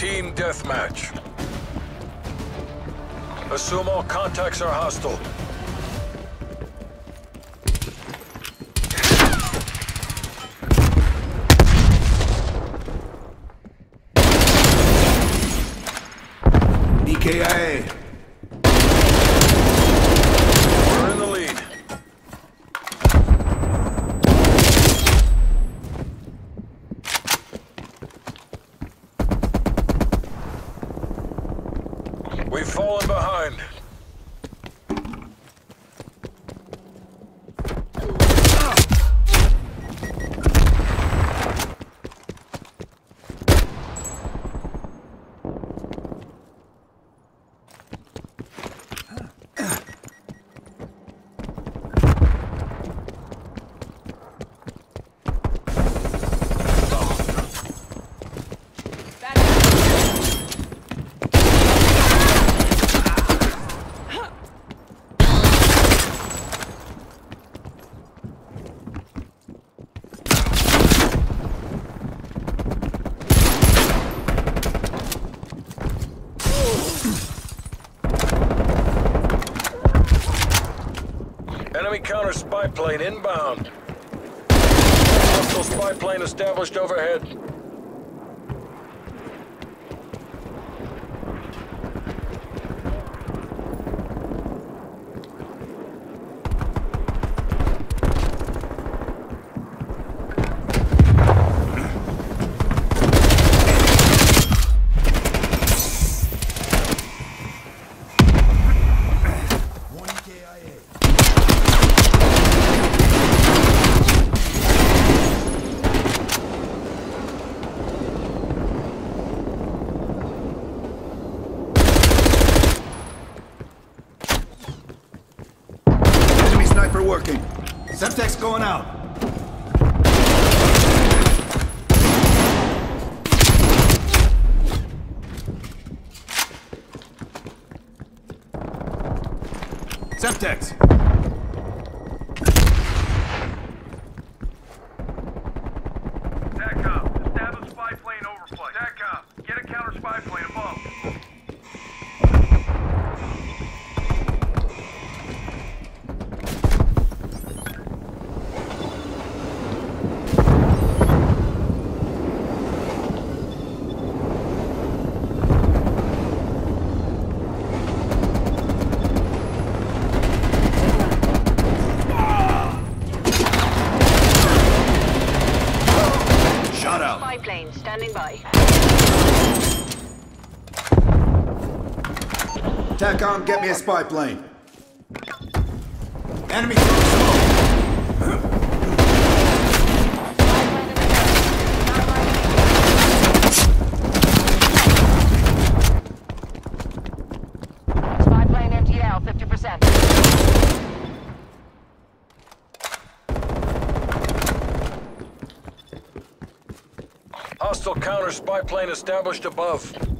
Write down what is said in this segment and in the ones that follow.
Team deathmatch. Assume all contacts are hostile. EKIA. Counter spy plane inbound. Hostile spy plane established overhead. One EKIA. Enemy sniper working. Semtex going out. Semtex. TACCOM, establish spy plane overflight. TACCOM, get a counter spy plane above. Shot out. Spy plane standing by. TACCOM, get me a spy plane. Enemy throwing smoke. Spy plane MTL 50%. Hostile counter spy plane established above.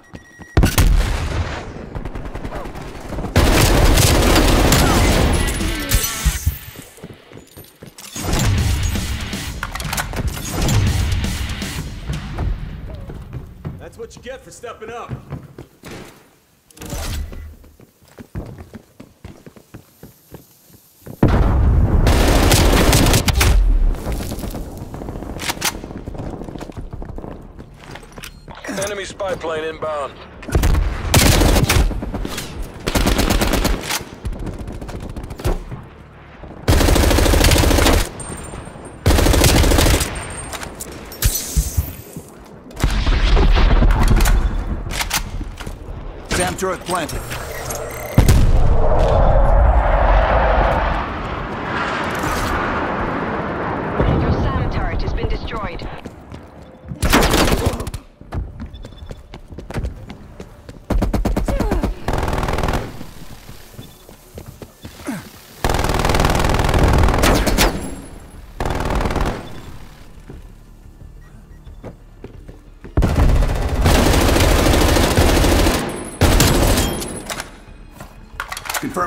what you get for stepping up. Enemy spy plane inbound. SAM turret planted.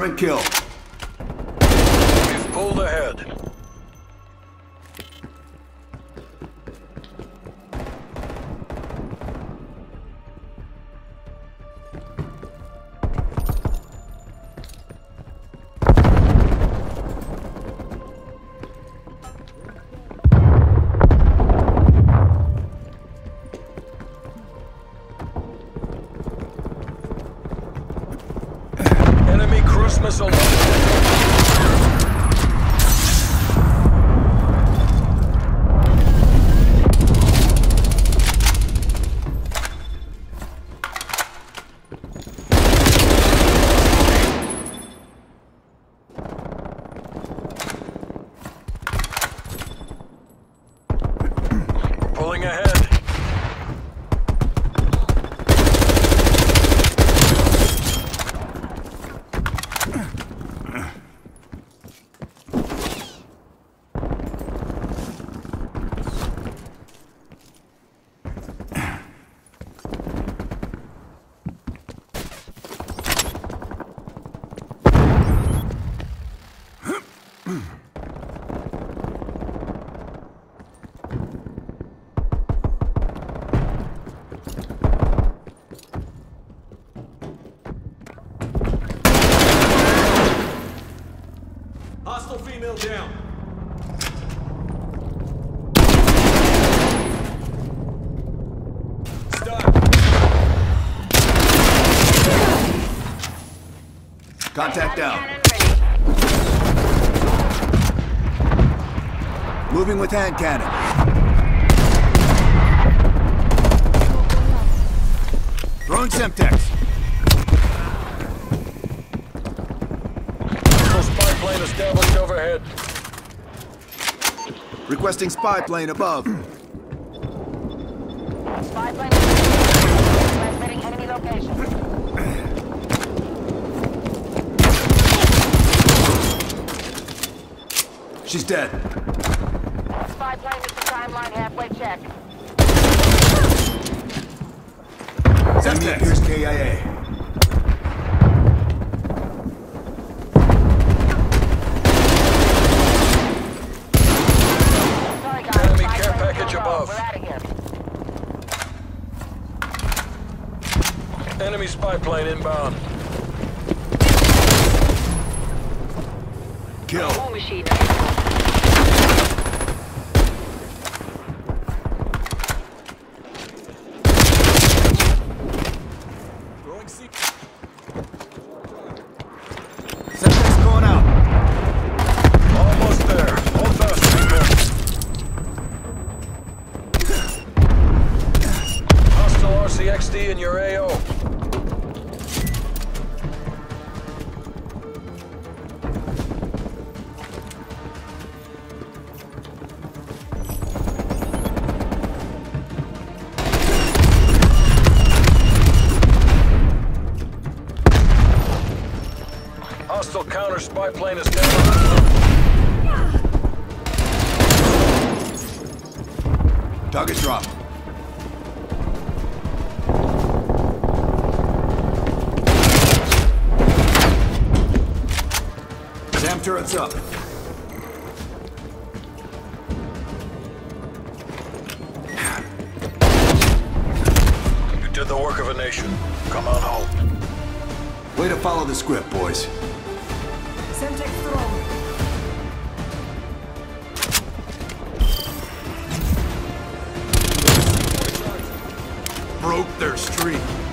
Confirming kill. We've pulled ahead. Enemy cruise Contact down. Moving with hand cannon. Throwing Semtex. Spy plane established overhead. Requesting spy plane above. Spy plane. Transmitting enemy location. She's dead. Spy plane is the timeline halfway check. Enemy appears KIA. Sorry. Enemy spy care plane package still spy plane is down. Target drop. SAM turrets up. You did the work of a nation. Come on home. Way to follow the script, boys. Broke their streak.